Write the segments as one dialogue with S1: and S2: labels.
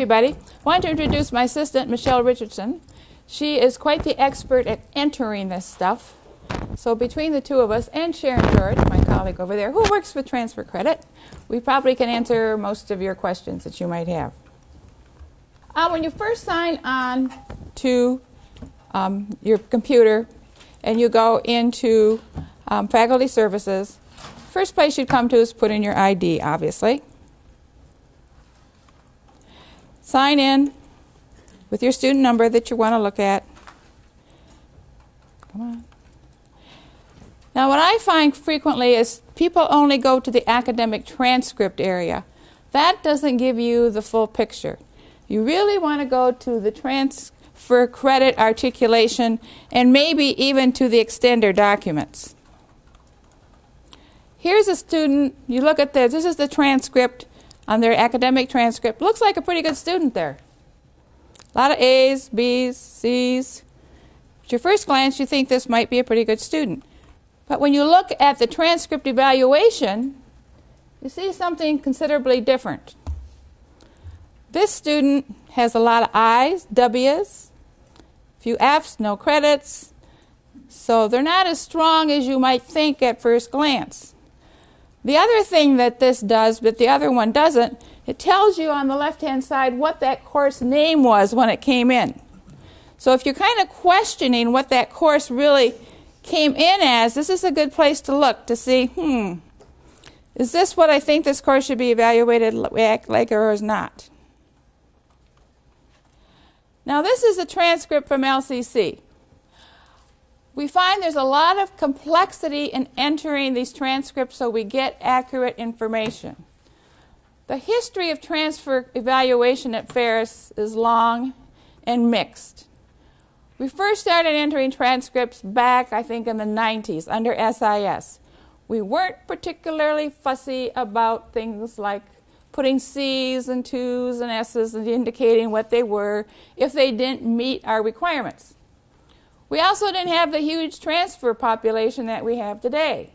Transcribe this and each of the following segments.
S1: everybody. I want to introduce my assistant, Michelle Richardson. She is quite the expert at entering this stuff. So between the two of us and Sharon George, my colleague over there, who works with transfer credit, we probably can answer most of your questions that you might have. Uh, when you first sign on to um, your computer and you go into um, faculty services, first place you'd come to is put in your ID, obviously. Sign in with your student number that you want to look at. Come on. Now, what I find frequently is people only go to the academic transcript area. That doesn't give you the full picture. You really want to go to the transfer credit articulation and maybe even to the extender documents. Here's a student, you look at this, this is the transcript on their academic transcript. Looks like a pretty good student there. A lot of A's, B's, C's. At your first glance, you think this might be a pretty good student. But when you look at the transcript evaluation, you see something considerably different. This student has a lot of I's, W's, few F's, no credits. So they're not as strong as you might think at first glance. The other thing that this does, but the other one doesn't, it tells you on the left hand side what that course name was when it came in. So if you're kind of questioning what that course really came in as, this is a good place to look to see, hmm, is this what I think this course should be evaluated like or is not? Now, this is a transcript from LCC we find there's a lot of complexity in entering these transcripts so we get accurate information. The history of transfer evaluation at Ferris is long and mixed. We first started entering transcripts back, I think, in the 90s under SIS. We weren't particularly fussy about things like putting C's and 2's and S's and indicating what they were if they didn't meet our requirements. We also didn't have the huge transfer population that we have today.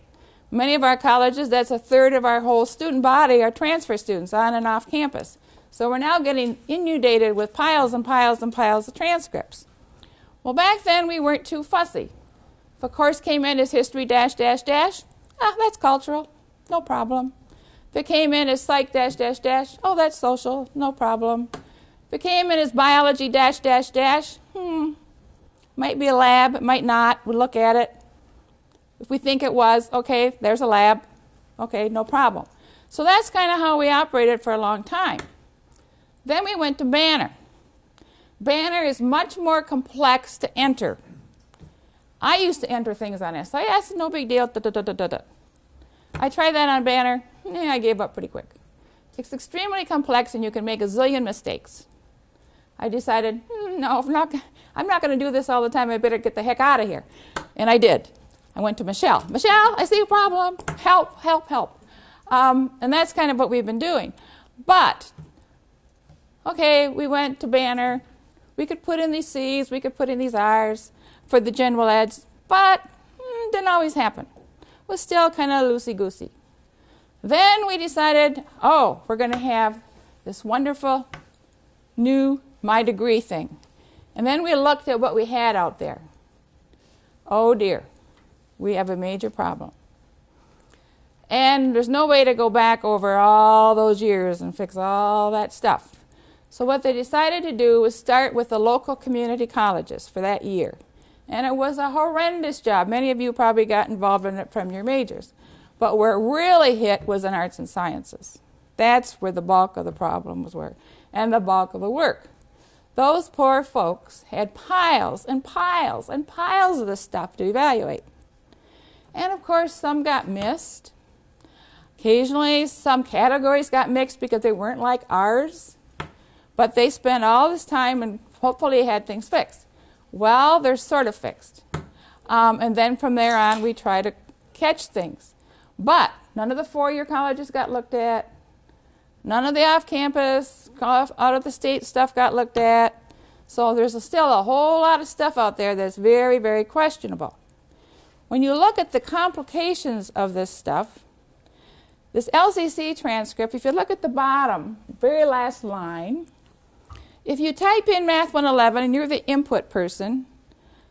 S1: Many of our colleges, that's a third of our whole student body, are transfer students on and off campus. So we're now getting inundated with piles and piles and piles of transcripts. Well, back then we weren't too fussy. If a course came in as history dash dash dash, ah, that's cultural, no problem. If it came in as psych dash dash dash, oh, that's social, no problem. If it came in as biology dash dash dash, hmm, might be a lab, it might not. We'll look at it. If we think it was, okay, there's a lab. Okay, no problem. So that's kind of how we operated for a long time. Then we went to Banner. Banner is much more complex to enter. I used to enter things on SIS, no big deal. Da, da, da, I tried that on Banner. Eh, I gave up pretty quick. It's extremely complex and you can make a zillion mistakes. I decided, hmm, no, I'm not, I'm not going to do this all the time. I better get the heck out of here. And I did. I went to Michelle. Michelle, I see a problem. Help, help, help. Um, and that's kind of what we've been doing. But, okay, we went to Banner. We could put in these C's, we could put in these R's for the general eds, but mm, didn't always happen. Was still kind of loosey goosey. Then we decided, oh, we're going to have this wonderful new my degree thing. And then we looked at what we had out there. Oh dear, we have a major problem. And there's no way to go back over all those years and fix all that stuff. So, what they decided to do was start with the local community colleges for that year. And it was a horrendous job. Many of you probably got involved in it from your majors. But where it really hit was in arts and sciences. That's where the bulk of the problems were and the bulk of the work. Those poor folks had piles and piles and piles of this stuff to evaluate. And of course, some got missed. Occasionally, some categories got mixed because they weren't like ours. But they spent all this time and hopefully had things fixed. Well, they're sort of fixed. Um, and then from there on, we try to catch things. But none of the four year colleges got looked at. None of the off campus, out of the state stuff got looked at. So there's a still a whole lot of stuff out there that's very, very questionable. When you look at the complications of this stuff, this LCC transcript, if you look at the bottom, very last line, If you type in Math 111 and you're the input person,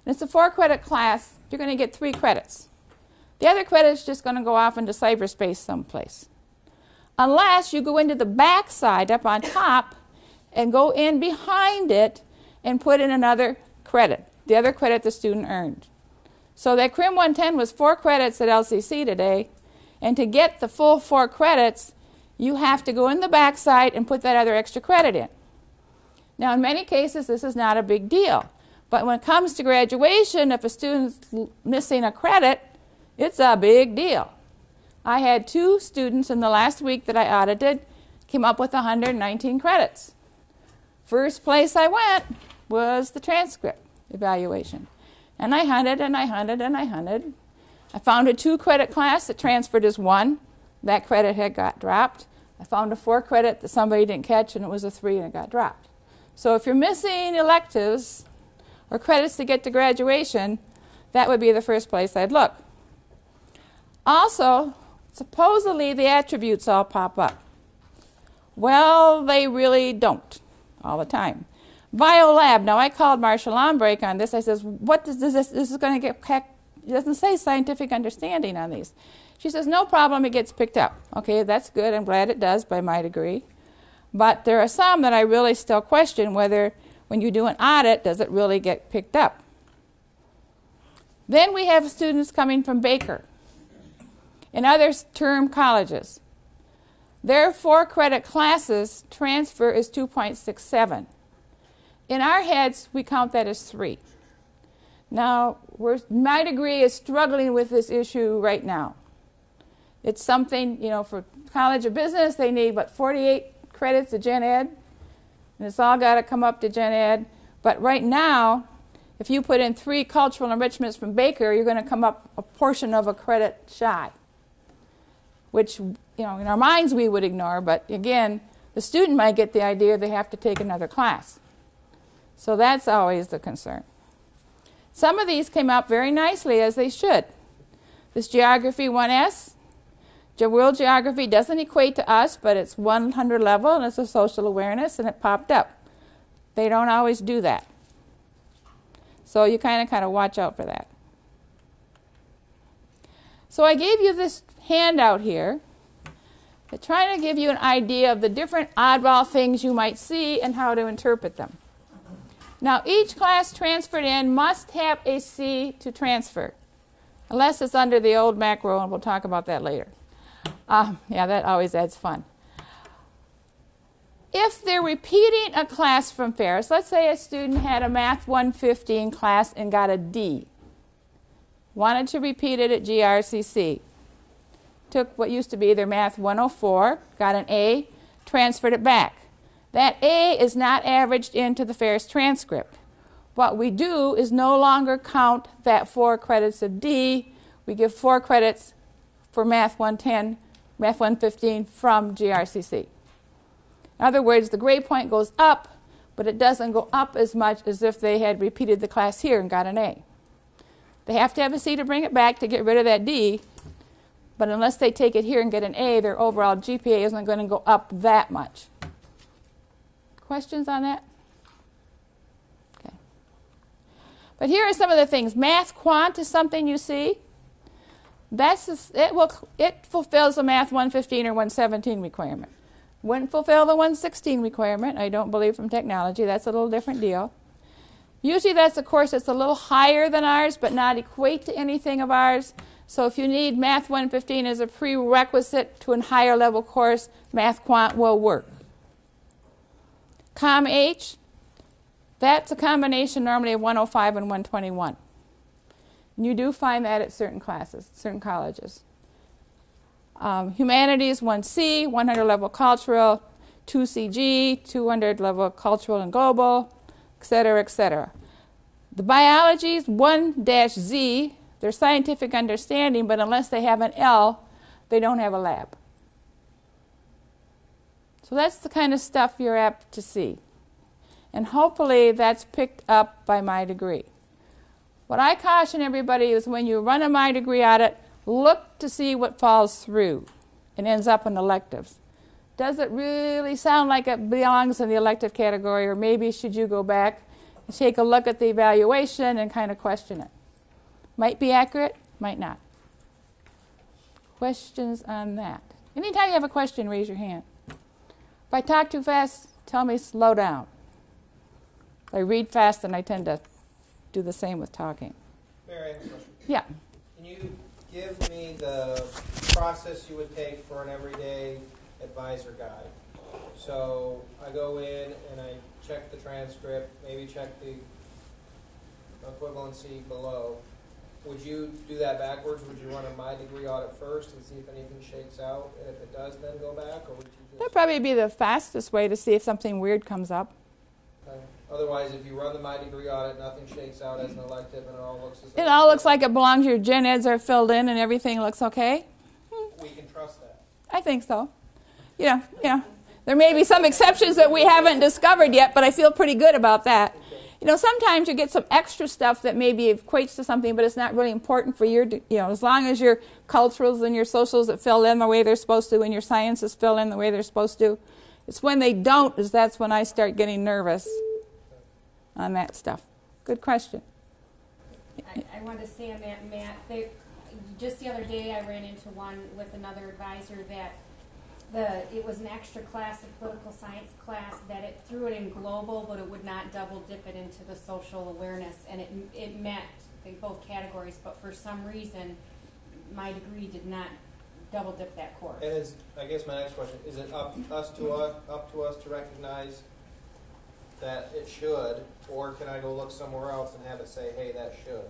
S1: and it's a four credit class, you're going to get three credits. The other credit is just going to go off into cyberspace someplace. Unless you go into the back side up on top and go in behind it and put in another credit, the other credit the student earned. So that CRIM 110 was four credits at LCC today, and to get the full four credits, you have to go in the back side and put that other extra credit in. Now, in many cases, this is not a big deal. But when it comes to graduation, if a student's missing a credit, it's a big deal. I had two students in the last week that I audited came up with 119 credits. First place I went was the transcript evaluation. And I hunted and I hunted and I hunted. I found a two credit class that transferred as one. That credit had got dropped. I found a four credit that somebody didn't catch and it was a three and it got dropped. So if you're missing electives or credits to get to graduation, that would be the first place I'd look. Also, supposedly the attributes all pop up. Well, they really don't all the time. Biolab. Now I called Marcia Ombrake on this. I says, "What does this? This is going to get. It doesn't say scientific understanding on these." She says, "No problem. It gets picked up. Okay, that's good. I'm glad it does by my degree." But there are some that I really still question whether, when you do an audit, does it really get picked up? Then we have students coming from Baker and other term colleges. Their four credit classes transfer is 2.67. In our heads, we count that as three. Now, my degree is struggling with this issue right now. It's something, you know, for College of Business, they need, what, 48 credits to gen ed, and it's all got to come up to gen ed. But right now, if you put in three cultural enrichments from Baker, you're going to come up a portion of a credit shy, which you know in our minds we would ignore. But again, the student might get the idea they have to take another class. So that's always the concern. Some of these came up very nicely as they should. This Geography 1S World geography doesn't equate to us, but it's 100 level and it's a social awareness, and it popped up. They don't always do that. So you kind of kind of watch out for that. So I gave you this handout here trying to give you an idea of the different oddball things you might see and how to interpret them. Now, each class transferred in must have a C to transfer, unless it's under the old MACRAO, and we'll talk about that later. Uh, yeah, that always adds fun. If they're repeating a class from Ferris, let's say a student had a Math 115 class and got a D, wanted to repeat it at GRCC, took what used to be their Math 104, got an A, transferred it back. That A is not averaged into the Ferris transcript. What we do is no longer count that four credits of D. We give four credits for Math 110 Math 115 from GRCC. In other words, the grade point goes up, but it doesn't go up as much as if they had repeated the class here and got an A. They have to have a C to bring it back to get rid of that D, but unless they take it here and get an A, their overall GPA isn't going to go up that much. Questions on that? Okay. But here are some of the things. Math quant is something you see. That's it will it fulfills the math 115 or 117 requirement. Wouldn't fulfill the 116 requirement, I don't believe from technology. That's a little different deal. Usually that's a course that's a little higher than ours, but not equate to anything of ours. So if you need Math 115 as a prerequisite to a higher level course, Math Quant will work. COM-H, that's a combination normally of 105 and 121. And you do find that at certain classes, certain colleges. Um, humanities 1C, 100 level cultural, 2CG, 200 level cultural and global, etc., etc. The biologies 1-Z, they're scientific understanding, but unless they have an L, they don't have a lab. So that's the kind of stuff you're apt to see. And hopefully that's picked up by my degree. What I caution everybody is when you run a my degree audit, look to see what falls through and ends up in electives. Does it really sound like it belongs in the elective category, or maybe should you go back and take a look at the evaluation and kind of question it? Might be accurate, might not. Questions on that? Anytime you have a question, raise your hand. If I talk too fast, tell me slow down. If I read fast, and I tend to do the same with talking.
S2: Mary, I have a question.
S1: Yeah.
S2: Can you give me the process you would take for an everyday advisor guide? So I go in and I check the transcript, maybe check the equivalency below. Would you do that backwards? Would you run a my degree audit first and see if anything shakes out? And if it does, then go back? Or would you
S1: That'd probably be the fastest way to see if something weird comes up.
S2: Okay. Otherwise, if you run the my degree audit, nothing shakes out as an elective and it all looks as
S1: It all looks like it belongs. Your gen eds are filled in and everything looks okay.
S2: We can trust that.
S1: I think so. You know, there may be some exceptions that we haven't discovered yet, but I feel pretty good about that. You know, sometimes you get some extra stuff that maybe equates to something, but it's not really important for your, you know, as long as your culturals and your socials that fill in the way they're supposed to and your sciences fill in the way they're supposed to. It's when they don't is that's when I start getting nervous on that stuff. Good question.
S3: I, I wanted to say on that, Matt, they, just the other day, I ran into one with another advisor that the, it was an extra class, a political science class, that it threw it in global, but it would not double dip it into the social awareness, and it, it met in both categories, but for some reason, my degree did not double dip that course.
S2: And is, I guess my next question, is it up us to us, up to us to recognize that it should, or can I go look somewhere else and have it say, hey, that should?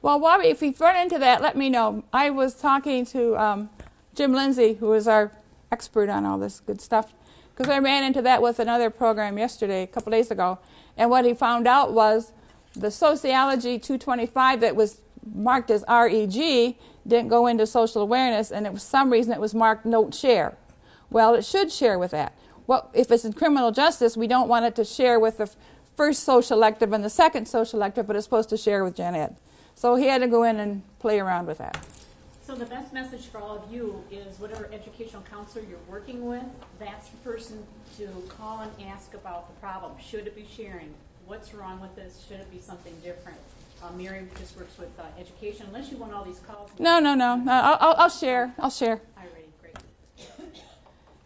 S1: Well, Bobby, if you run into that, let me know. I was talking to um, Jim Lindsay, who is our expert on all this good stuff, because I ran into that with another program yesterday, a couple days ago. And what he found out was the Sociology 225 that was marked as REG didn't go into social awareness, and was some reason it was marked Note Share. Well, it should share with that. Well, if it's in criminal justice? We don't want it to share with the first social elective and the second social elective, but it's supposed to share with Gen Ed. So he had to go in and play around with that.
S4: So the best message for all of you is whatever educational counselor you're working with, that's the person to call and ask about the problem. Should it be sharing? What's wrong with this? Should it be something different? Uh, Miriam just works with uh, education. Unless you want all these calls.
S1: No, no, no. no I'll, I'll, I'll share. I'll share.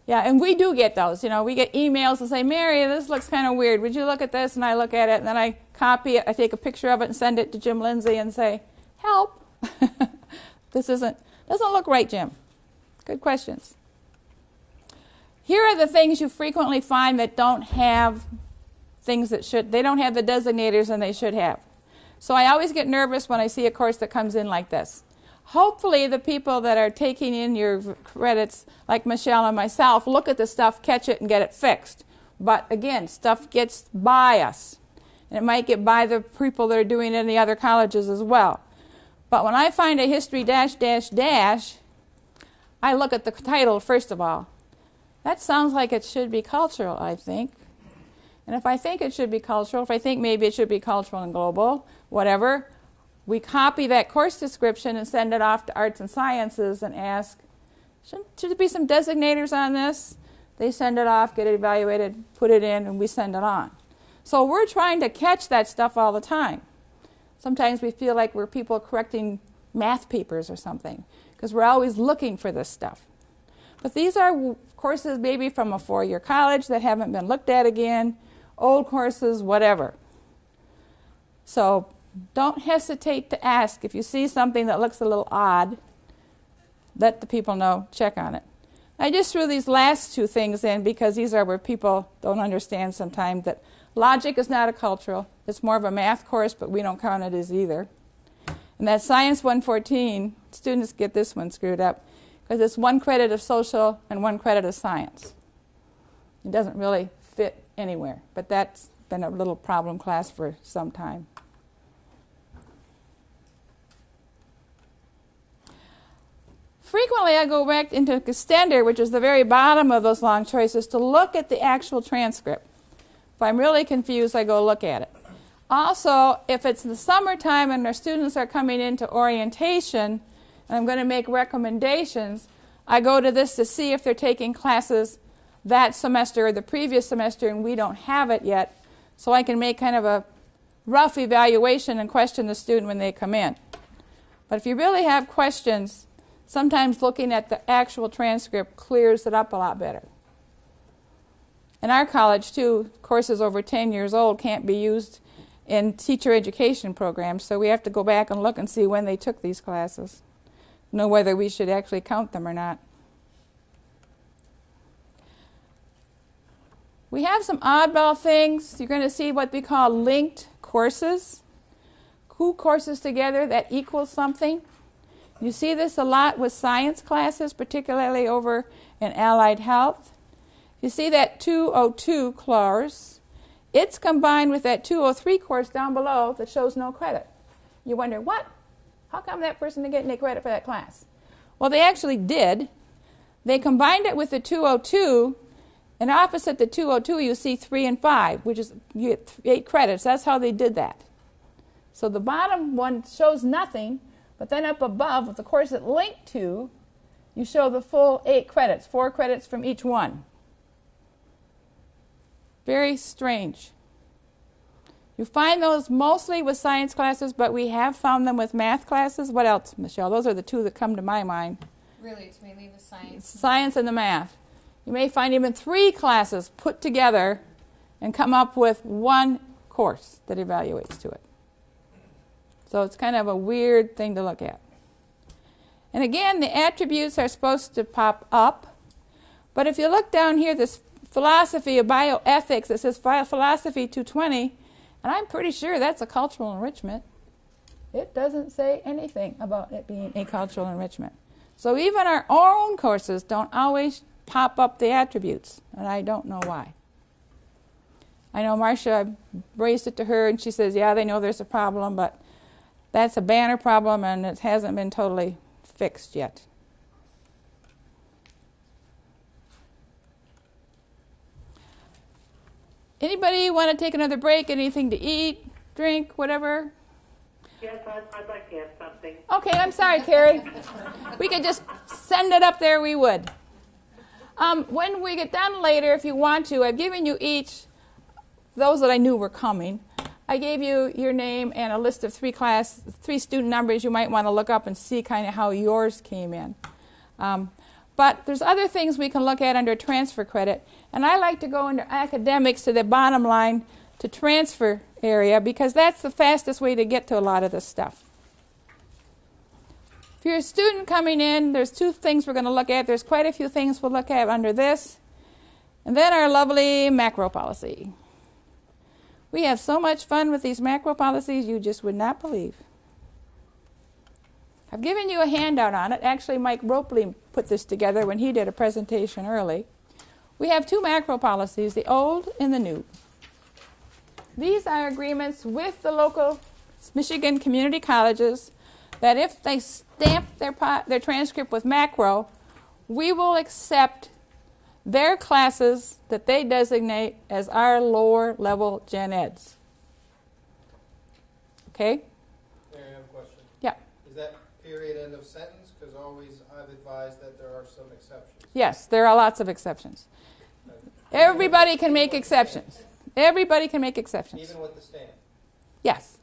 S1: Yeah, and we do get those. You know, we get emails and say, Mary, this looks kind of weird. Would you look at this? And I look at it, and then I copy it. I take a picture of it and send it to Jim Lindsay and say, help. this isn't doesn't look right, Jim. Good questions. Here are the things you frequently find that don't have things that should. They don't have the designators and they should have. So I always get nervous when I see a course that comes in like this. Hopefully, the people that are taking in your credits, like Michelle and myself, look at the stuff, catch it, and get it fixed. But again, stuff gets by us. And it might get by the people that are doing it in the other colleges as well. But when I find a history dash dash dash, I look at the title first of all. That sounds like it should be cultural, I think. And if I think it should be cultural, if I think maybe it should be cultural and global, whatever, we copy that course description and send it off to arts and sciences and ask, should, should there be some designators on this? They send it off, get it evaluated, put it in, and we send it on. So we're trying to catch that stuff all the time. Sometimes we feel like we're people correcting math papers or something because we're always looking for this stuff. But these are courses maybe from a four year college that haven't been looked at again, old courses, whatever. So don't hesitate to ask. If you see something that looks a little odd, let the people know, check on it. I just threw these last two things in because these are where people don't understand sometimes that logic is not a cultural, it's more of a math course, but we don't count it as either. And that Science 114, students get this one screwed up because it's one credit of social and one credit of science. It doesn't really fit anywhere, but that's been a little problem class for some time. Frequently, I go back into Extender, which is the very bottom of those long choices, to look at the actual transcript. If I'm really confused, I go look at it. Also, if it's the summertime and our students are coming into orientation, and I'm going to make recommendations, I go to this to see if they're taking classes that semester or the previous semester and we don't have it yet, so I can make kind of a rough evaluation and question the student when they come in. But if you really have questions, sometimes looking at the actual transcript clears it up a lot better. In our college, too, courses over 10 years old can't be used in teacher education programs, so we have to go back and look and see when they took these classes, know whether we should actually count them or not. We have some oddball things. You're going to see what we call linked courses. Two courses together that equals something. You see this a lot with science classes, particularly over in allied health. You see that 202 clause. It's combined with that 203 course down below that shows no credit. You wonder, what? How come that person didn't get any credit for that class? Well, they actually did. They combined it with the 202, and opposite the 202, you see 3 and 5, which is you get 8 credits. That's how they did that. So the bottom one shows nothing, but then up above, with the course it linked to, you show the full 8 credits, 4 credits from each one. Very strange. You find those mostly with science classes, but we have found them with math classes. What else, Michelle? Those are the two that come to my mind
S3: Really, it's mainly the science.
S1: science and the math. You may find even three classes put together and come up with one course that evaluates to it. So it's kind of a weird thing to look at. And again, the attributes are supposed to pop up. But if you look down here, this philosophy of bioethics, it says philosophy 220, and I'm pretty sure that's a cultural enrichment. It doesn't say anything about it being a cultural enrichment. So even our own courses don't always pop up the attributes, and I don't know why. I know Marcia raised it to her, and she says, "Yeah, they know there's a problem, but that's a banner problem, and it hasn't been totally fixed yet." Anybody want to take another break? Anything to eat, drink, whatever?
S5: Yes, I'd, I'd like to add something.
S1: Okay, I'm sorry, Carrie. We could just send it up there, we would. Um, when we get done later, if you want to, I've given you each, those that I knew were coming, I gave you your name and a list of three class, three student numbers you might want to look up and see kind of how yours came in. Um, but there's other things we can look at under transfer credit, and I like to go into academics to the bottom line to transfer area because that's the fastest way to get to a lot of this stuff. If you're a student coming in, there's two things we're going to look at. There's quite a few things we'll look at under this. And then our lovely MACRAO policy. We have so much fun with these MACRAO policies you just would not believe. I've given you a handout on it. Actually, Mike Ropley put this together when he did a presentation early. We have two MACRAO policies, the old and the new. These are agreements with the local Michigan community colleges that if they stamp their, their transcript with MACRAO, we will accept their classes that they designate as our lower level gen eds. Okay?
S2: Mary, I have a question.
S1: Yeah.
S2: Is that period end of sentence? Because always I've advised that there are some exceptions.
S1: Yes, there are lots of exceptions. Everybody can make exceptions. Everybody can make exceptions.
S2: Even with the stamp.
S1: Yes.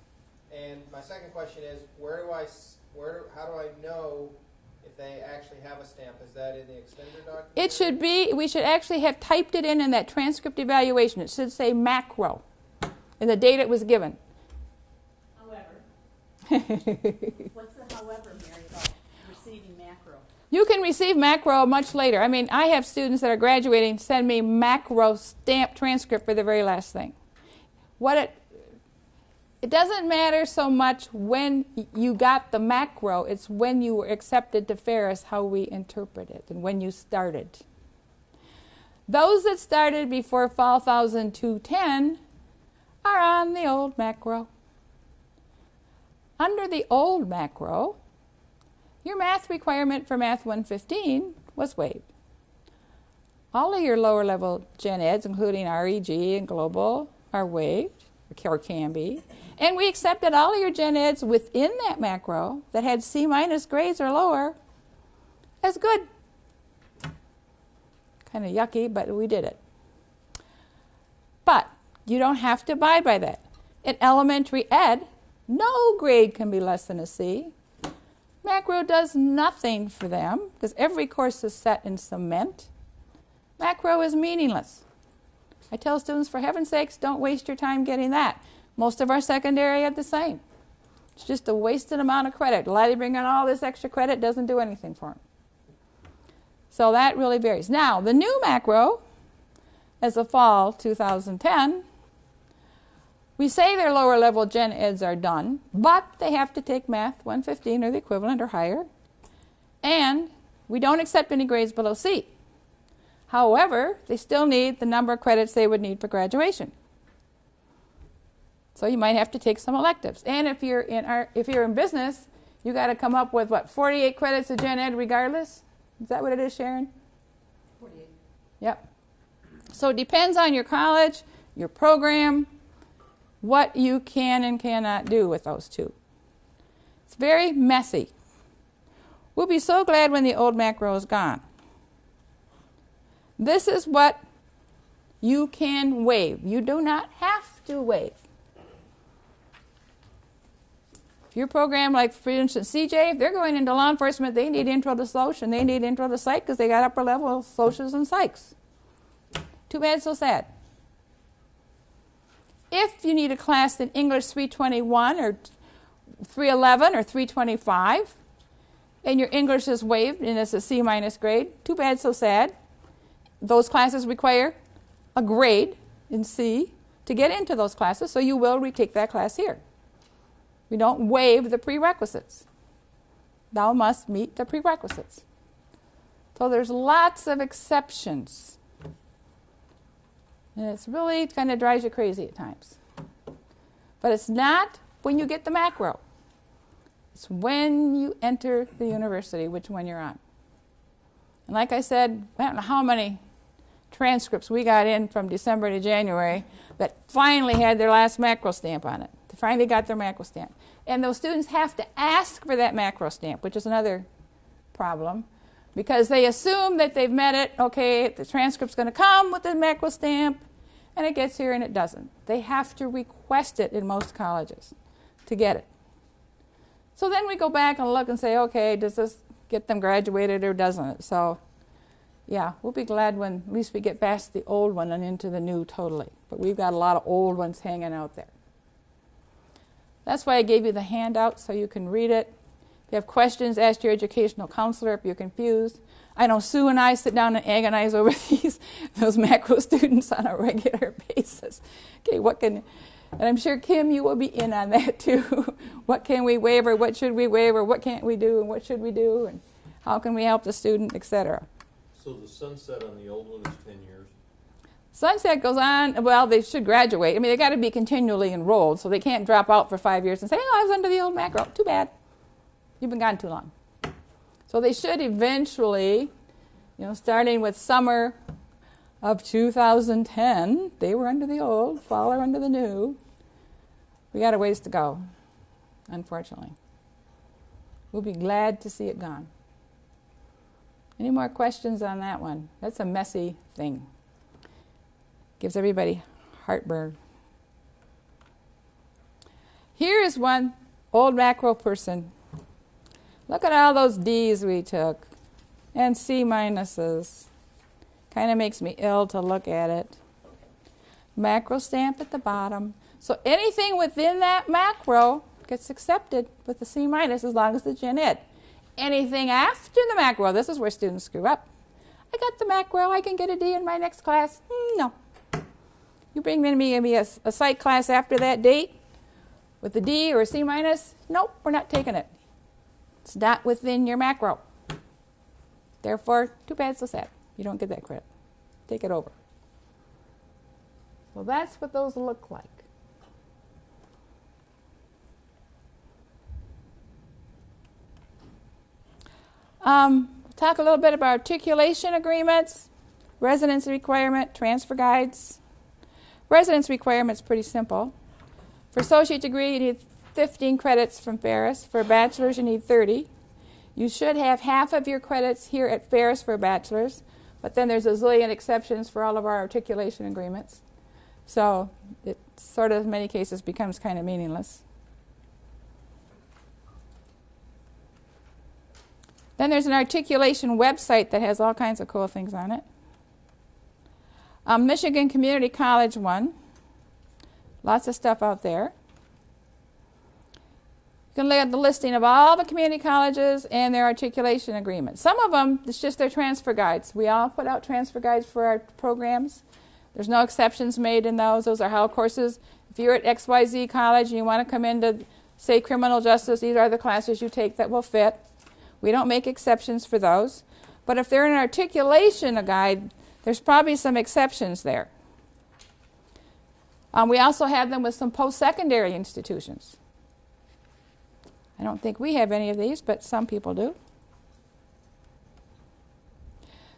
S2: And my second question is, where do I, s- where, how do I know if they actually have a stamp? Is that in the extender document?
S1: It should be, we should actually have typed it in in that transcript evaluation. It should say MACRAO in the date it was given.
S4: However, what's the however, Mary, about receiving MACRAO?
S1: You can receive MACRAO much later. I mean, I have students that are graduating send me MACRAO stamp transcript for the very last thing. What it it doesn't matter so much when you got the MACRAO, it's when you were accepted to Ferris how we interpret it and when you started. Those that started before fall 1210 are on the old MACRAO. Under the old MACRAO, your math requirement for Math 115 was waived. All of your lower level gen eds, including REG and Global, are waived, or can be. And we accepted all of your gen eds within that MACRAO that had C minus grades or lower as good. Kind of yucky, but we did it. But you don't have to abide by that. In elementary ed, no grade can be less than a C. MACRAO does nothing for them because every course is set in cement. MACRAO is meaningless. I tell students, for heaven's sakes, don't waste your time getting that. Most of our secondary had the same. It's just a wasted amount of credit. They bring in all this extra credit doesn't do anything for them. So that really varies. Now, the new MACRAO, as of fall 2010, we say their lower level gen eds are done, but they have to take math 115 or the equivalent or higher. And we don't accept any grades below C. However, they still need the number of credits they would need for graduation. So you might have to take some electives. And if you're in our, if you're in business, you got to come up with what 48 credits of gen ed regardless. Is that what it is, Sharon? 48. Yep. So it depends on your college, your program, what you can and cannot do with those two. It's very messy. We'll be so glad when the old MACRAO is gone. This is what you can waive. You do not have to waive. If your program, like for instance, CJ, if they're going into law enforcement, they need intro to social and they need intro to psych because they got upper level socials and psychs. Too bad, so sad. If you need a class in English 321 or 311 or 325, and your English is waived and it's a C minus grade, too bad, so sad those classes require a grade in C to get into those classes, so you will retake that class here. We don't waive the prerequisites. Thou must meet the prerequisites. So there's lots of exceptions. And it's really kind of drives you crazy at times. But it's not when you get the MACRAO. It's when you enter the university, which one you're on. And like I said, I don't know how many transcripts we got in from December to January that finally had their last MACRAO stamp on it. They finally got their MACRAO stamp. And those students have to ask for that MACRAO stamp, which is another problem because they assume that they've met it. Okay, the transcript's going to come with the MACRAO stamp, and it gets here and it doesn't. They have to request it in most colleges to get it. So then we go back and look and say, okay, does this get them graduated or doesn't it? So yeah, we'll be glad when at least we get past the old one and into the new totally. But we've got a lot of old ones hanging out there. That's why I gave you the handout so you can read it. If you have questions, ask your educational counselor if you're confused. I know Sue and I sit down and agonize over these those MACRAO students on a regular basis. Okay, what can and I'm sure Kim, you will be in on that too. what can we waiver? What should we waiver? What can't we do? And what should we do? And how can we help the student, etc.
S6: So the sunset on the old one is 10 years?
S1: Sunset goes on, well, they should graduate. I mean, they got to be continually enrolled, so they can't drop out for five years and say, oh, I was under the old MACRAO. Too bad. You've been gone too long. So they should eventually, you know, starting with summer of 2010, they were under the old, fall are under the new. We got a ways to go, unfortunately. We'll be glad to see it gone. Any more questions on that one? That's a messy thing. Gives everybody heartburn. Here is one old MACRAO person. Look at all those D's we took and C minuses. Kind of makes me ill to look at it. MACRAO stamp at the bottom. So anything within that MACRAO gets accepted with the C minus as long as the gen ed anything after the MACRAO. This is where students screw up. I got the MACRAO, I can get a D in my next class. Mm, no. You bring me, me a, a psych class after that date with a D or a C minus, nope, we're not taking it. It's not within your MACRAO. Therefore, too bad, so sad. You don't get that credit. Take it over. Well, that's what those look like. Um, talk a little bit about articulation agreements, residency requirement, transfer guides. Residence requirement is pretty simple. For associate degree, you need 15 credits from Ferris. For a bachelor's, you need 30. You should have half of your credits here at Ferris for bachelor's, But then there's a zillion exceptions for all of our articulation agreements. So it sort of, in many cases, becomes kind of meaningless. Then there's an articulation website that has all kinds of cool things on it. Um, Michigan Community College one. Lots of stuff out there. You can look at the listing of all the community colleges and their articulation agreements. Some of them, it's just their transfer guides. We all put out transfer guides for our programs. There's no exceptions made in those. Those are how courses. If you're at XYZ College and you want to come into, say, criminal justice, these are the classes you take that will fit. We don't make exceptions for those. But if they're an articulation guide, there's probably some exceptions there. Um, we also have them with some post secondary institutions. I don't think we have any of these, but some people do.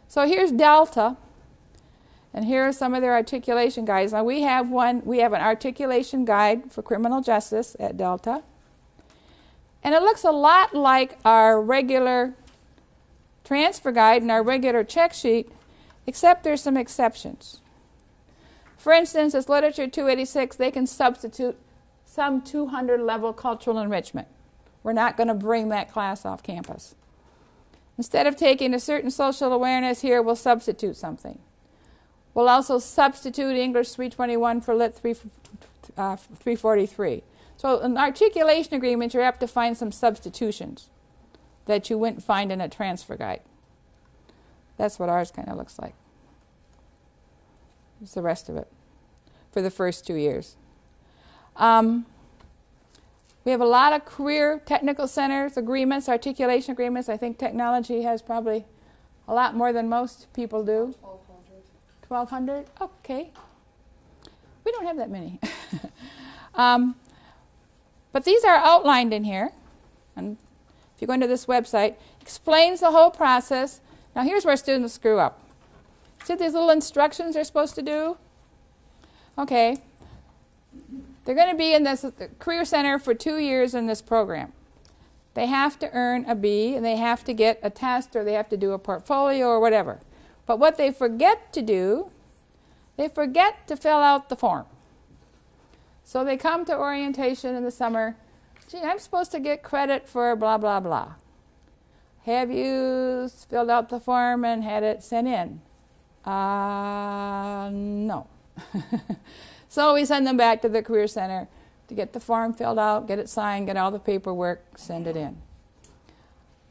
S1: So here's Delta, and here are some of their articulation guides. Now we have one, we have an articulation guide for criminal justice at Delta. And it looks a lot like our regular transfer guide and our regular check sheet, except there's some exceptions. For instance, as Literature 286, they can substitute some 200 level cultural enrichment. We're not going to bring that class off campus. Instead of taking a certain social awareness here, we'll substitute something. We'll also substitute English 321 for Lit 3, uh, 343. So, in articulation agreement, you have to find some substitutions that you wouldn't find in a transfer guide. That's what ours kind of looks like. It's the rest of it for the first two years. Um, we have a lot of career technical centers agreements, articulation agreements. I think technology has probably a lot more than most people do. 1,200. Okay. We don't have that many. um, but these are outlined in here. And if you go into this website, explains the whole process. Now here's where students screw up. See these little instructions they're supposed to do? Okay. They're going to be in this career center for two years in this program. They have to earn a B and they have to get a test or they have to do a portfolio or whatever. But what they forget to do, they forget to fill out the form. So they come to orientation in the summer. Gee, I'm supposed to get credit for blah, blah, blah. Have you filled out the form and had it sent in? Uh, no. so we send them back to the Career Center to get the form filled out, get it signed, get all the paperwork, send it in.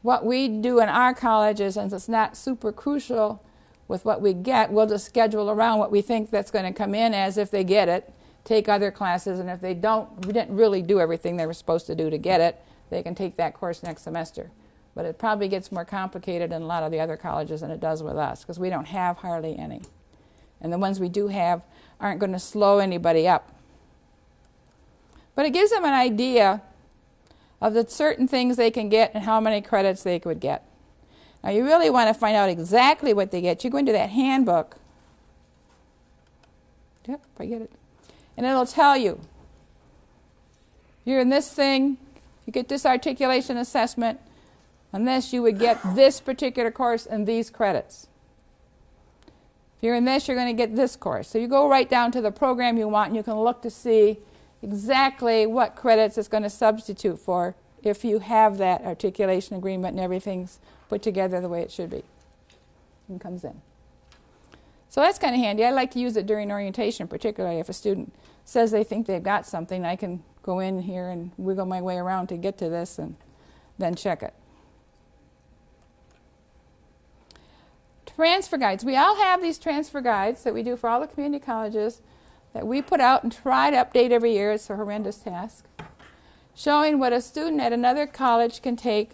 S1: What we do in our colleges, since it's not super crucial with what we get, we'll just schedule around what we think that's going to come in as if they get it, take other classes, and if they don't, we didn't really do everything they were supposed to do to get it, they can take that course next semester. But it probably gets more complicated in a lot of the other colleges than it does with us because we don't have hardly any. And the ones we do have aren't going to slow anybody up. But it gives them an idea of the certain things they can get and how many credits they could get. Now, you really want to find out exactly what they get. You go into that handbook. Yep, I get it. And it'll tell you you're in this thing, you get this articulation assessment, unless you would get this particular course and these credits. If you're in this, you're going to get this course. So you go right down to the program you want and you can look to see exactly what credits it's going to substitute for if you have that articulation agreement and everything's put together the way it should be and comes in. So that's kind of handy. I like to use it during orientation, particularly if a student says they think they've got something. I can go in here and wiggle my way around to get to this and then check it. Transfer guides. We all have these transfer guides that we do for all the community colleges that we put out and try to update every year. It's a horrendous task. Showing what a student at another college can take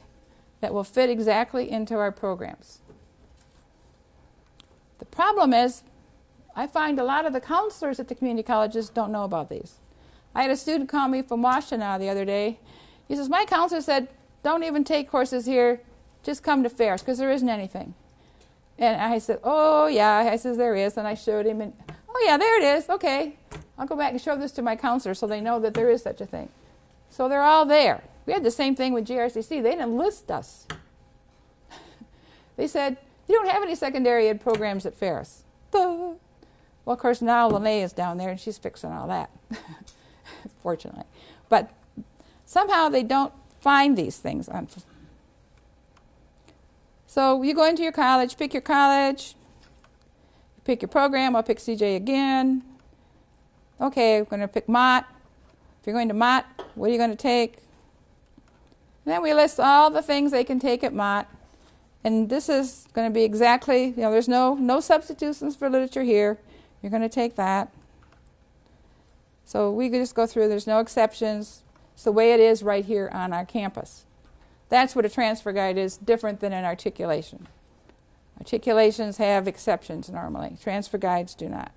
S1: that will fit exactly into our programs. The problem is, I find a lot of the counselors at the community colleges don't know about these. I had a student call me from Washtenaw the other day. He says, My counselor said, don't even take courses here, just come to Ferris because there isn't anything. And I said, Oh, yeah. I says, There is. And I showed him, and oh, yeah, there it is. Okay. I'll go back and show this to my counselor so they know that there is such a thing. So they're all there. We had the same thing with GRCC. They didn't list us. they said, You don't have any secondary ed programs at Ferris. Well, of course, now Lene is down there and she's fixing all that, fortunately. But somehow they don't find these things. So you go into your college, pick your college, pick your program. I'll pick CJ again. Okay, I'm going to pick Mott. If you're going to Mott, what are you going to take? And then we list all the things they can take at Mott. And this is going to be exactly, you know, there's no, no substitutions for literature here. You're going to take that. So we just go through, there's no exceptions. It's the way it is right here on our campus. That's what a transfer guide is, different than an articulation. Articulations have exceptions normally, transfer guides do not.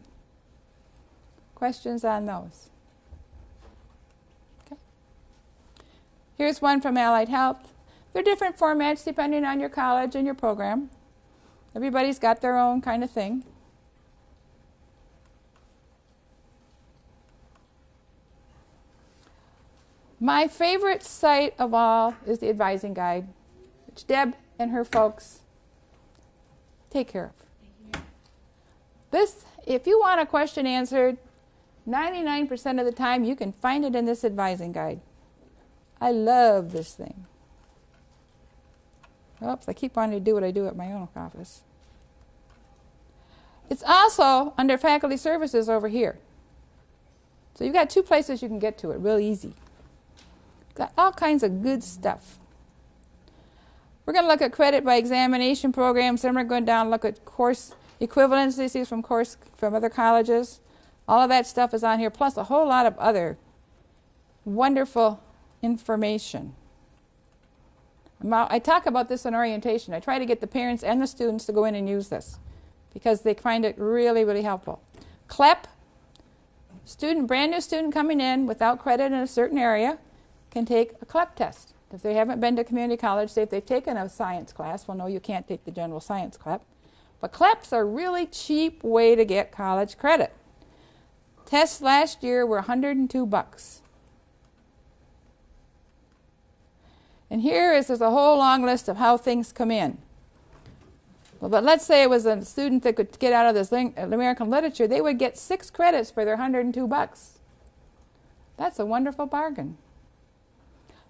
S1: Questions on those? Okay. Here's one from Allied Health. They're different formats depending on your college and your program. Everybody's got their own kind of thing. My favorite site of all is the advising guide, which Deb and her folks take care of. This, if you want a question answered, 99% of the time you can find it in this advising guide. I love this thing. Oops, I keep wanting to do what I do at my own office. It's also under faculty services over here. So you've got two places you can get to it real easy. Got all kinds of good stuff. We're going to look at credit by examination programs, then we're going down look at course equivalencies from course from other colleges. All of that stuff is on here, plus a whole lot of other wonderful information. I talk about this in orientation. I try to get the parents and the students to go in and use this because they find it really, really helpful. CLEP, student, brand new student coming in without credit in a certain area can take a CLEP test. If they haven't been to community college, say if they've taken a science class, well, no, you can't take the general science CLEP. But CLEPs are a really cheap way to get college credit. Tests last year were 102 bucks. And here is there's a whole long list of how things come in. Well, but let's say it was a student that could get out of this uh, American literature, they would get six credits for their 102 bucks. That's a wonderful bargain.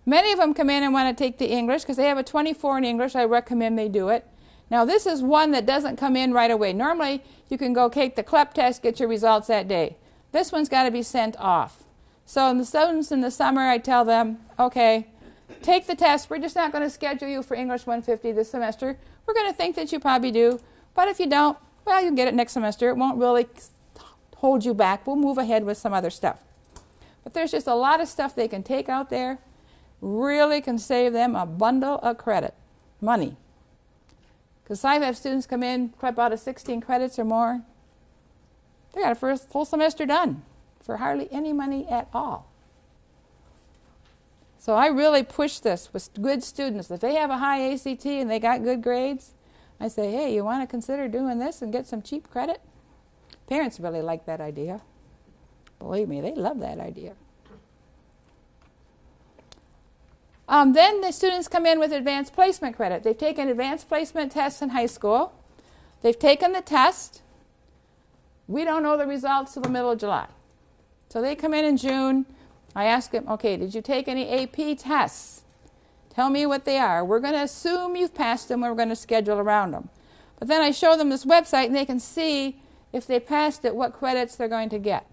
S1: Many of them come in and want to take the English because they have a 24 in English. I recommend they do it. Now, this is one that doesn't come in right away. Normally, you can go take the CLEP test, get your results that day. This one's got to be sent off. So, in the students in the summer, I tell them, okay, take the test. We're just not going to schedule you for English 150 this semester. We're going to think that you probably do. But if you don't, well, you'll get it next semester. It won't really hold you back. We'll move ahead with some other stuff. But there's just a lot of stuff they can take out there really can save them a bundle of credit, money. Because I have students come in, CLEP out of 16 credits or more, they got a first full semester done for hardly any money at all. So I really push this with good students. If they have a high ACT and they got good grades, I say, hey, you want to consider doing this and get some cheap credit? Parents really like that idea. Believe me, they love that idea. Um, then the students come in with advanced placement credit. They've taken advanced placement tests in high school. They've taken the test. We don't know the results till the middle of July. So they come in in June. I ask them, okay, did you take any AP tests? Tell me what they are. We're going to assume you've passed them. We're going to schedule around them. But then I show them this website and they can see if they passed it, what credits they're going to get.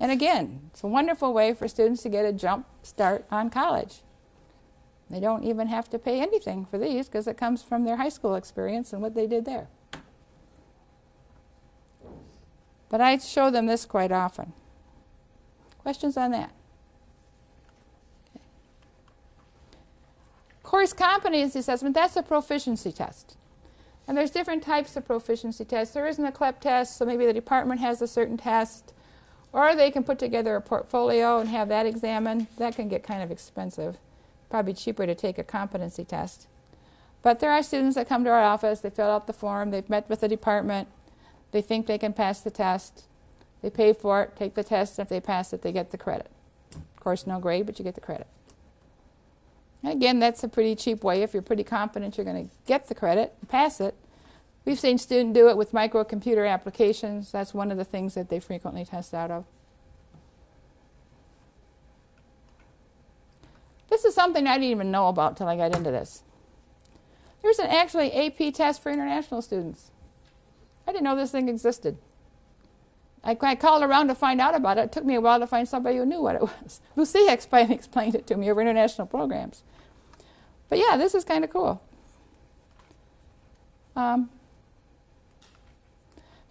S1: And again, it's a wonderful way for students to get a jump start on college. They don't even have to pay anything for these because it comes from their high school experience and what they did there. But I show them this quite often. Questions on that? Okay. Course competency assessment, that's a proficiency test. And there's different types of proficiency tests. There isn't a CLEP test, so maybe the department has a certain test. Or they can put together a portfolio and have that examined. That can get kind of expensive probably cheaper to take a competency test. But there are students that come to our office, they fill out the form, they've met with the department, they think they can pass the test, they pay for it, take the test, and if they pass it, they get the credit. Of course, no grade, but you get the credit. Again, that's a pretty cheap way. If you're pretty confident you're going to get the credit, pass it, We've seen students do it with microcomputer applications. That's one of the things that they frequently test out of. This is something I didn't even know about till I got into this. There's an actually AP test for international students. I didn't know this thing existed. I, I called around to find out about it. It took me a while to find somebody who knew what it was. Lucia explained, explained it to me over international programs. But yeah, this is kind of cool. Um,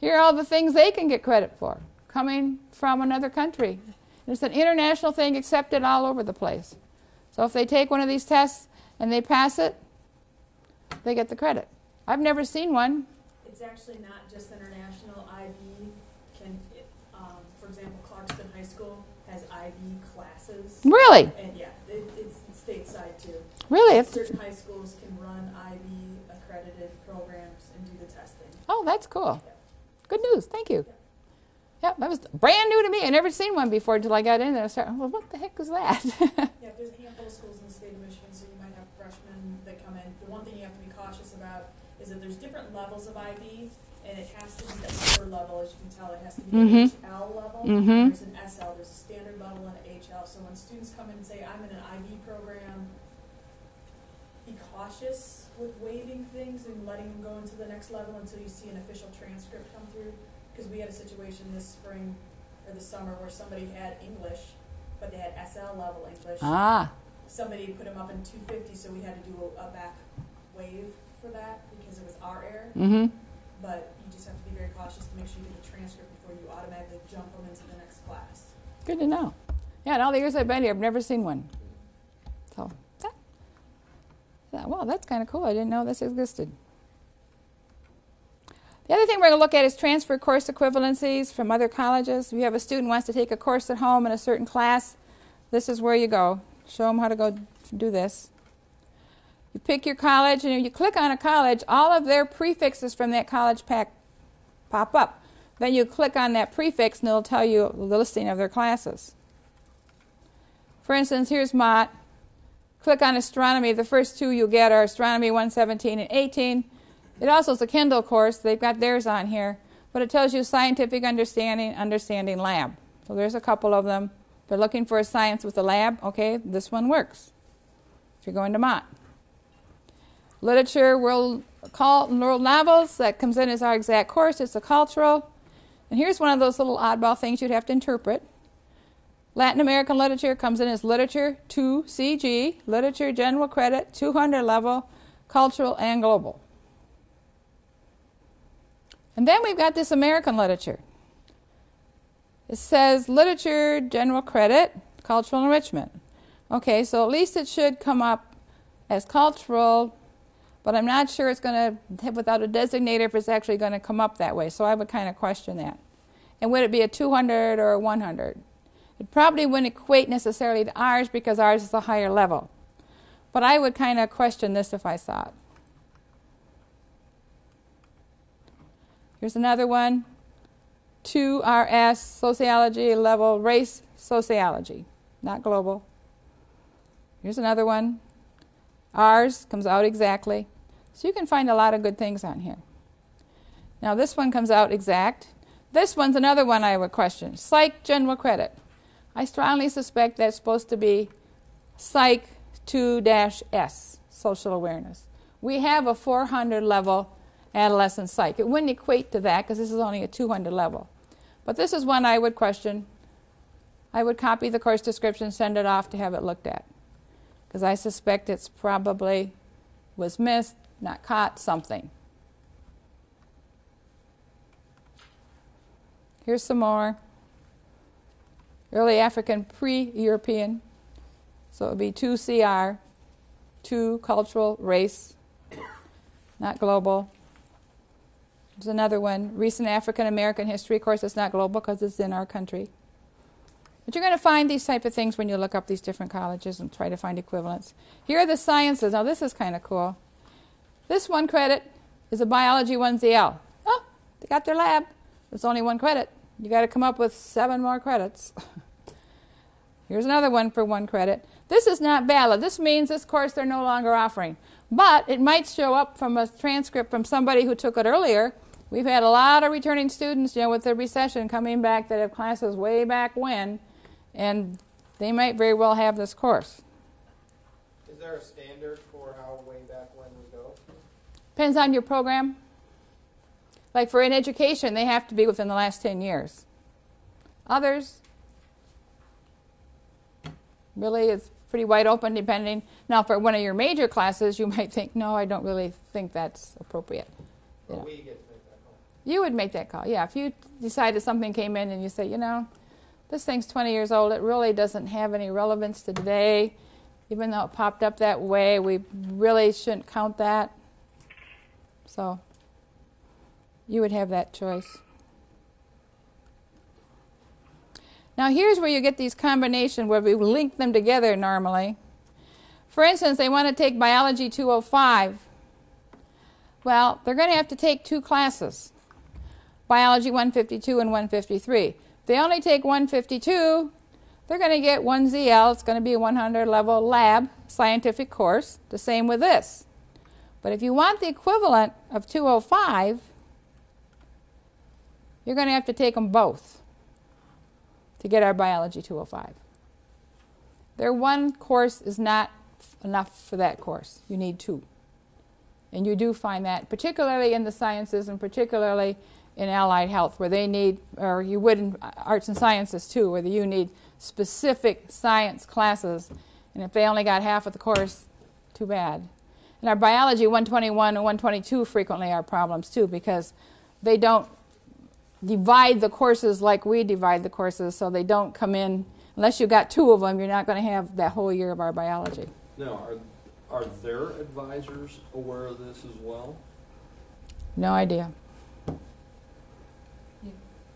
S1: here are all the things they can get credit for coming from another country. It's an international thing accepted all over the place. So if they take one of these tests and they pass it, they get the credit. I've never seen one.
S7: It's actually not just international. IB can, um, for example, Clarkston High School has IB classes.
S1: Really?
S7: And yeah, it, it's stateside too.
S1: Really? It's,
S7: Certain high schools can run IB accredited programs and do the testing.
S1: oh, that's cool. Good news. Thank you. Yep, that was brand new to me. I never seen one before until I got in there. I started, well, what the heck is that?
S7: Yeah, there's a handful of schools in the state of Michigan, so you might have freshmen that come in. The one thing you have to be cautious about is that there's different levels of IB, and it has to be the upper level, as you can tell, it has to be
S1: Mhm.
S7: the HL level.
S1: Mhm.
S7: There's an SL, there's a standard level and an HL. So when students come in and say, I'm in an IB program, be cautious with waiving things and letting them go into the next level until you see an official transcript come through. Because we had a situation this spring or this summer where somebody had English, but they had SL level English
S1: ah,
S7: somebody put him up in 250, so we had to do a, a back waive for that because it was our error.
S1: mm-hmm.
S7: But you just have to be very cautious to make sure you get the transcript before you automatically jump them into the next class.
S1: Good to know. Yeah, in all the years I've been here, I've never seen one. So, yeah. Yeah, well, that's kind of cool. I didn't know this existed. The other thing we're going to look at is transfer course equivalencies from other colleges. If you have a student wants to take a course at home in a certain class, this is where you go. Show them how to go do this. You pick your college, and if you click on a college, all of their prefixes from that college pack pop up. Then you click on that prefix, and it'll tell you the listing of their classes. For instance, here's Mott. Click on astronomy. The first two you'll get are astronomy 117 and 18. It also is a Kindle course. They've got theirs on here. But it tells you scientific understanding, understanding lab. So there's a couple of them. If they're looking for a science with a lab, okay, this one works. If you're going to Mott. Literature, world, cult, world novels, that comes in as our exact course. It's a cultural. And here's one of those little oddball things you'd have to interpret. Latin American literature comes in as literature 2 CG, literature general credit 200 level, cultural and global. And then we've got this American literature. It says literature general credit, cultural enrichment. Okay, so at least it should come up as cultural, but I'm not sure it's going to, without a designator, if it's actually going to come up that way. So I would kind of question that. And would it be a 200 or a 100? It probably wouldn't equate necessarily to ours because ours is a higher level. But I would kind of question this if I saw it. Here's another one 2RS sociology level race sociology, not global. Here's another one. Ours comes out exactly. So you can find a lot of good things on here. Now this one comes out exact. This one's another one I would question. Psych general credit. I strongly suspect that's supposed to be Psych 2 S, social awareness. We have a 400 level adolescent psych. It wouldn't equate to that because this is only a 200 level. But this is one I would question. I would copy the course description, send it off to have it looked at. Because I suspect it's probably was missed, not caught, something. Here's some more. Early African, pre European. So it would be 2CR, 2 cultural, race, not global. There's another one, recent African American history. Of course, it's not global because it's in our country. But you're going to find these type of things when you look up these different colleges and try to find equivalents. Here are the sciences. Now, this is kind of cool. This one credit is a biology 1ZL. Oh, they got their lab. It's only one credit. You got to come up with seven more credits. Here's another one for one credit. This is not valid. This means this course they're no longer offering. But it might show up from a transcript from somebody who took it earlier. We've had a lot of returning students, you know, with the recession coming back that have classes way back when, and they might very well have this course.
S2: Is there a standard for how way back when we go?
S1: Depends on your program. Like for in education, they have to be within the last 10 years. Others, really, it's pretty wide open depending. Now, for one of your major classes, you might think, no, I don't really think that's appropriate.
S2: Or
S1: Yeah.
S2: we get to make that call?
S1: You would make that call, yeah. If you decided something came in and you say, you know, this thing's 20 years old, it really doesn't have any relevance to today, even though it popped up that way, we really shouldn't count that. So, you would have that choice. Now, here's where you get these combinations where we link them together normally. For instance, they want to take Biology 205. Well, they're going to have to take two classes. Biology 152 and 153. If they only take 152, they're going to get 1 ZL. It's going to be a 100 level lab scientific course. The same with this. But if you want the equivalent of 205, you're going to have to take them both to get our Biology 205. Their one course is not enough for that course. You need two. And you do find that, particularly in the sciences and particularly in allied health, where they need, or you would in arts and sciences too, where you need specific science classes. And if they only got half of the course, too bad. And our biology 121 and 122 frequently are problems too, because they don't divide the courses like we divide the courses, so they don't come in. Unless you've got two of them, you're not going to have that whole year of our biology.
S6: Now, are, are their advisors aware of this as well?
S1: No idea.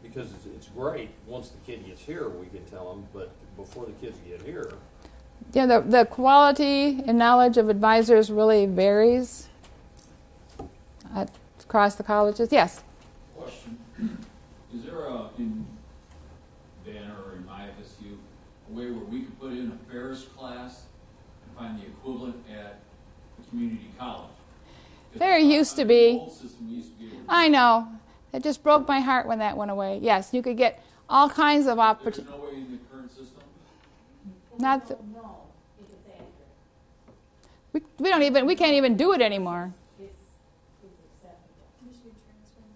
S6: Because it's, it's great, once the kid gets here, we can tell them, but before the kids get here,
S1: Yeah, the, the quality and knowledge of advisors really varies at, across the colleges. Yes.
S8: Question, is there a, in Banner or in my FSU, a way where we could put in a Ferris class and find the equivalent at a community college? 'Cause
S1: There used to
S8: under the
S1: be.
S8: old system, we used to be able to.
S1: I know. It just broke my heart when that went away. Yes, you could get all kinds of opportunities.
S8: no way in the current system?
S1: Not th-
S3: No, if it's accurate.
S1: we, we don't even we can't even do it anymore.
S3: It's, it's acceptable.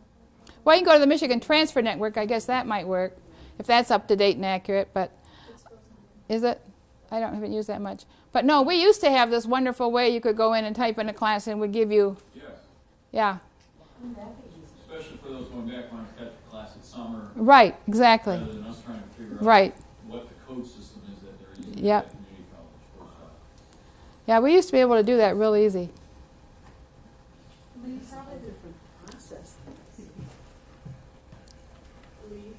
S1: Well, you can go to the Michigan Transfer Network. I guess that might work if that's up to date and accurate. But is it? I don't haven't used that much. But no, we used to have this wonderful way you could go in and type in a class and it would give you
S8: Yes,
S1: yeah
S8: especially for those going back when I catch a class in summer,
S1: right exactly
S8: rather than us trying to figure out
S1: right
S8: what the code system is that they're using
S1: Yep.
S8: at community college. first off.
S1: yeah we used to be able to do that real easy.
S7: Lee, probably different process. Lee,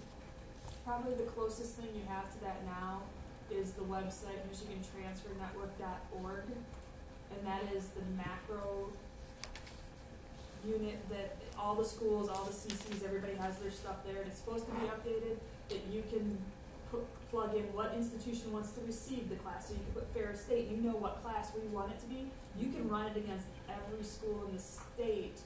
S7: probably the closest thing you have to that now is the website michigantransfernetwork.org, and that is the MACRAO unit that all the schools, all the CCs, everybody has their stuff there, and it's supposed to be updated, that you can put, plug in what institution wants to receive the class, so you can put Ferris State, you know what class we want it to be, you can run it against every school in the state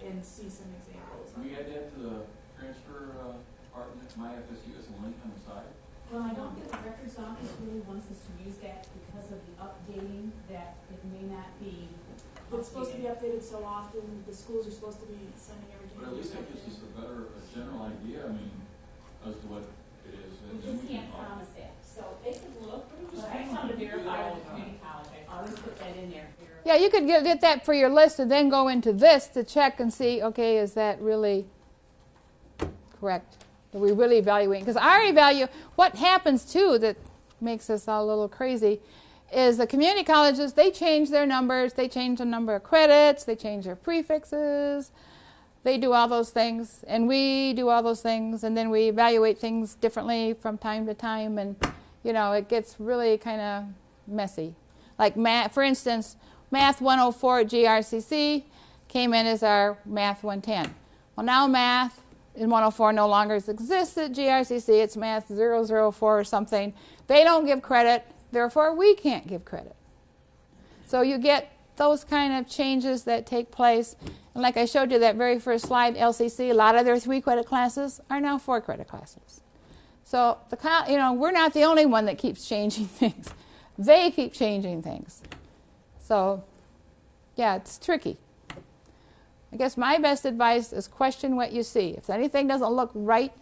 S7: and see some examples.
S8: Can we add that to the transfer, uh, department, my FSU as a link on the side?
S9: Well, I don't think the records office really wants us to use that because of the updating, that it may not be.
S7: It's supposed to be
S9: updated.
S7: updated so often, the schools are supposed to be sending everything.
S8: But at least that gives us a better, a general idea, I mean, as to what it is.
S9: We
S8: then
S9: just
S8: can
S9: can't
S8: talk.
S9: promise that, so they could look, but I just want to verify with the community college, I always put that in there.
S1: Yeah, you could get, get that for your list and then go into this to check and see, okay, is that really correct? Are we really evaluate. Because our evalu, what happens too that makes us all a little crazy is the community colleges, they change their numbers, they change the number of credits, they change their prefixes, they do all those things, and we do all those things, and then we evaluate things differently from time to time, and you know, it gets really kind of messy. Like math, for instance, Math 104 at GRCC came in as our Math 110. Well, now Math in 104 no longer exists at GRCC. It's Math 004 or something. They don't give credit, therefore we can't give credit. So you get those kind of changes that take place. And like I showed you that very first slide, LCC, a lot of their three credit classes are now four credit classes. So the you know we're not the only one that keeps changing things. They keep changing things. So yeah, it's tricky. I guess my best advice is question what you see. If anything doesn't look right,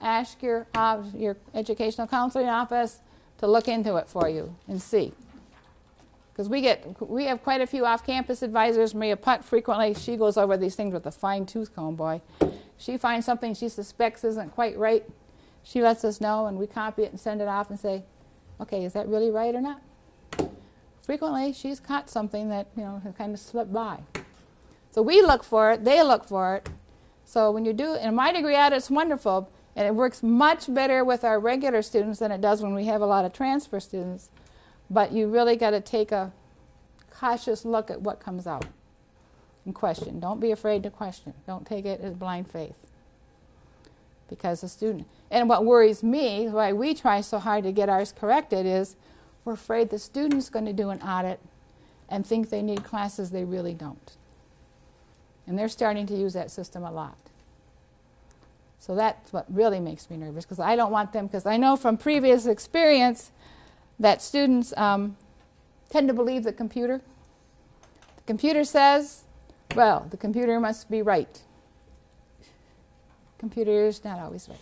S1: ask your uh, your educational counseling office to look into it for you and see. Because we get we have quite a few off-campus advisors. Maria Putt frequently she goes over these things with a fine tooth comb. Boy, she finds something she suspects isn't quite right. She lets us know, and we copy it and send it off and say, "Okay, is that really right or not?" Frequently, she's caught something that you know has kind of slipped by. So we look for it, they look for it. So when you do, in my degree audit, it's wonderful, and it works much better with our regular students than it does when we have a lot of transfer students. But you really got to take a cautious look at what comes out and question. Don't be afraid to question. Don't take it as blind faith. Because the student, and what worries me, why we try so hard to get ours corrected, is we're afraid the student's going to do an audit and think they need classes they really don't. And they're starting to use that system a lot. So that's what really makes me nervous because I don't want them, because I know from previous experience that students um, tend to believe the computer. The computer says, well, the computer must be right. Computer is not always right.